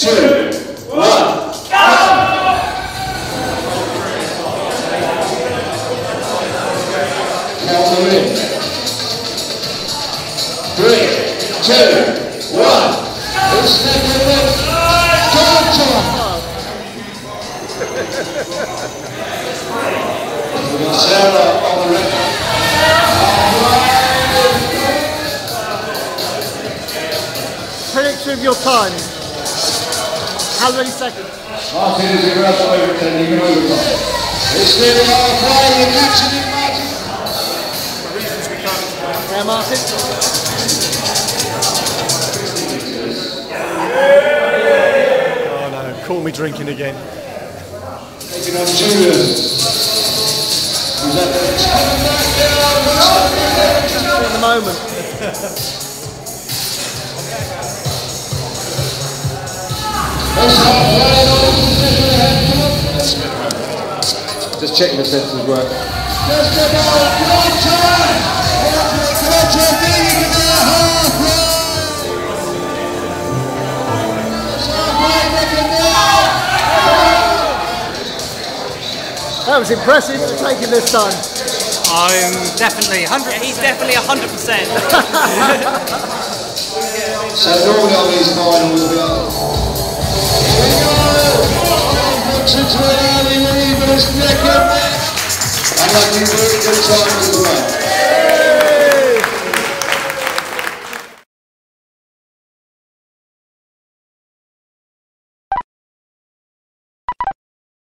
two, one. Them in. Three, two, one. It's Sarah on the record. Of your time. How many seconds? Martin is a grab over 10, even overtime. It's nearly half way, you're catching it, Martin. Yeah, Martin. Oh no, call me drinking again. Taking on Julius. Who's at the top now? In the moment. Just checking the sensors work. Just about your time! Roger leading in the halfway! It's halfway, neck and neck. That was impressive for taking this time. I'm definitely 100. He's definitely 100. percent So normally on these finals early lead, but it's neck